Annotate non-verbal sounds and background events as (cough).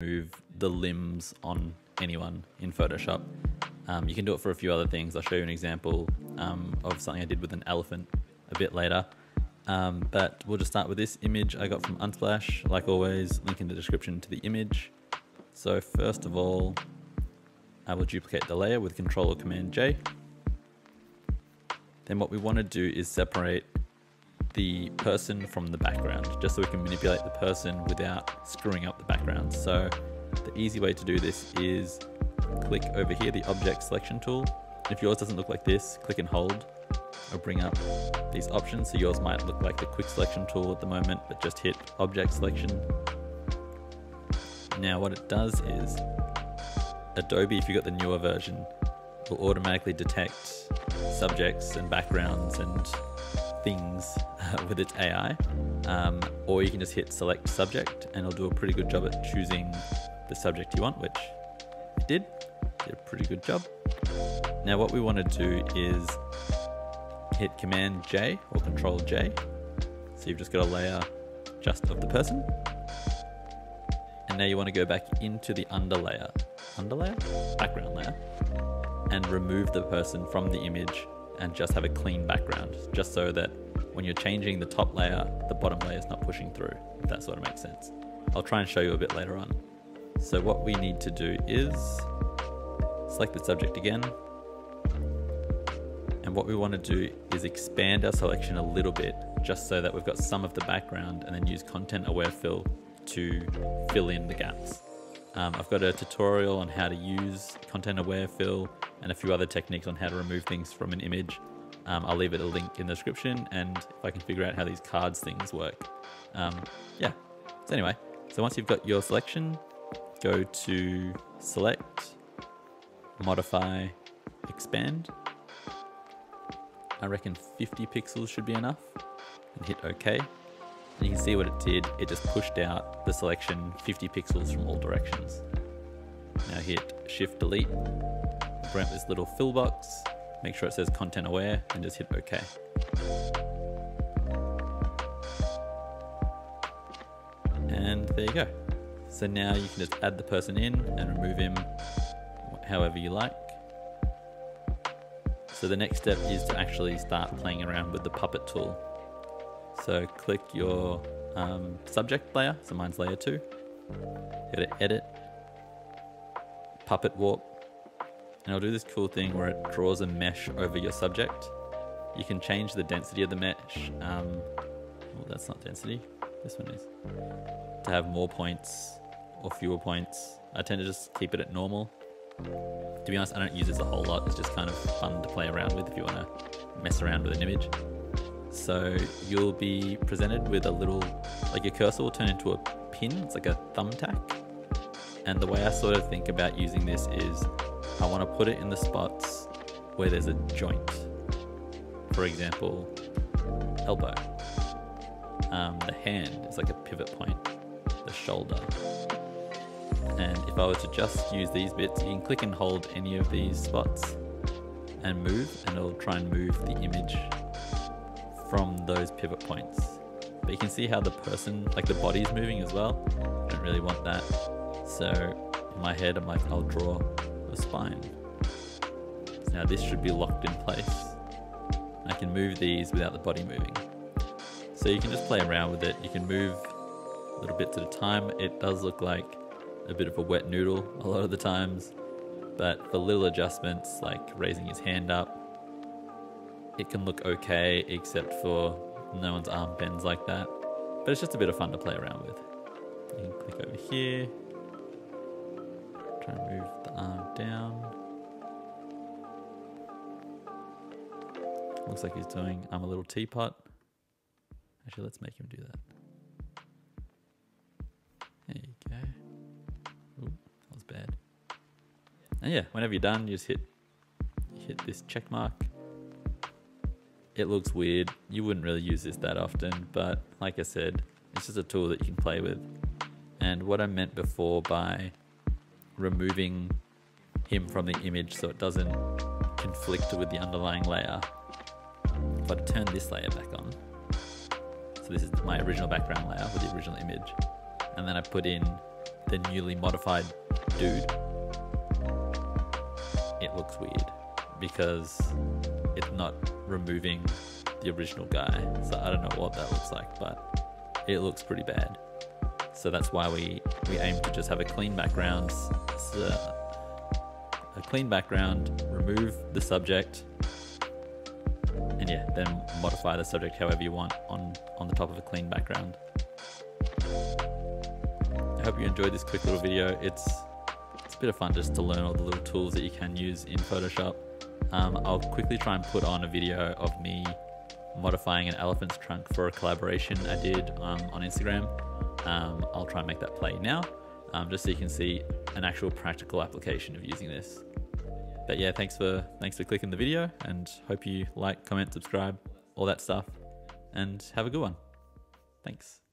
move the limbs on anyone in Photoshop. Um, you can do it for a few other things. I'll show you an example um, of something I did with an elephant a bit later. Um, but we'll just start with this image I got from Unsplash. Like always, link in the description to the image. So first of all, I will duplicate the layer with Control or Command J. Then what we want to do is separate the person from the background, just so we can manipulate the person without screwing up the background. So the easy way to do this is click over here, the object selection tool. If yours doesn't look like this, click and hold or bring up these options. So yours might look like the quick selection tool at the moment, but just hit object selection. Now what it does is Adobe, if you got the newer version, will automatically detect subjects and backgrounds and things (laughs) with its AI. Um, or you can just hit select subject and it'll do a pretty good job at choosing the subject you want, which it did. Did a pretty good job. Now what we want to do is hit Command J or Control J. So you've just got a layer just of the person. And now you want to go back into the underlayer, underlayer, background layer, and remove the person from the image and just have a clean background, just so that when you're changing the top layer, the bottom layer is not pushing through, if that sort of makes sense. I'll try and show you a bit later on. So what we need to do is select the subject again. And what we want to do is expand our selection a little bit, just so that we've got some of the background and then use content aware fill to fill in the gaps. Um, I've got a tutorial on how to use content aware fill and a few other techniques on how to remove things from an image. Um, I'll leave it a link in the description and if I can figure out how these cards things work. Um, yeah, so anyway, so once you've got your selection, go to select, modify, expand. I reckon 50 pixels should be enough and hit OK. And you can see what it did. It just pushed out the selection 50 pixels from all directions. Now hit Shift Delete, bring up this little fill box, make sure it says content aware, and just hit OK. And there you go. So now you can just add the person in and remove him however you like. So the next step is to actually start playing around with the puppet tool. So click your um, subject layer, so mine's layer 2. Go to edit, puppet warp, and it'll do this cool thing where it draws a mesh over your subject. You can change the density of the mesh. Um, well, that's not density, this one is. To have more points or fewer points. I tend to just keep it at normal. To be honest, I don't use this a whole lot. It's just kind of fun to play around with if you want to mess around with an image. So you'll be presented with a little, like your cursor will turn into a pin. It's like a thumbtack. And the way I sort of think about using this is I want to put it in the spots where there's a joint. For example, elbow. Um, the hand is like a pivot point. The shoulder. And if I were to just use these bits, you can click and hold any of these spots and move, and it'll try and move the image from those pivot points. But you can see how the person, like the body's moving as well. I don't really want that. So in my head, I'm like, I'll draw spine. Now this should be locked in place. I can move these without the body moving. So you can just play around with it. You can move little bits at a time. It does look like a bit of a wet noodle a lot of the times, but for little adjustments like raising his hand up, it can look okay except for no one's arm bends like that. But it's just a bit of fun to play around with. You can click over here, move the arm down. Looks like he's doing I'm a little teapot. Actually, let's make him do that. There you go. Ooh, that was bad. And yeah, whenever you're done, you just hit hit this check mark. It looks weird. You wouldn't really use this that often, but like I said, it's just a tool that you can play with. And what I meant before by removing him from the image so it doesn't conflict with the underlying layer. If I turn this layer back on, so this is my original background layer with the original image, and then I put in the newly modified dude, it looks weird because it's not removing the original guy. So I don't know what that looks like, but it looks pretty bad. So that's why we, we aim to just have a clean background, so a clean background, remove the subject, and yeah, then modify the subject however you want on, on the top of a clean background. I hope you enjoyed this quick little video. It's it's a bit of fun just to learn all the little tools that you can use in Photoshop. Um, I'll quickly try and put on a video of me modifying an elephant's trunk for a collaboration I did um, on Instagram. Um, I'll try and make that play now, um, just so you can see an actual practical application of using this. But yeah, thanks for thanks for clicking the video, and hope you like, comment, subscribe, all that stuff, and have a good one. Thanks.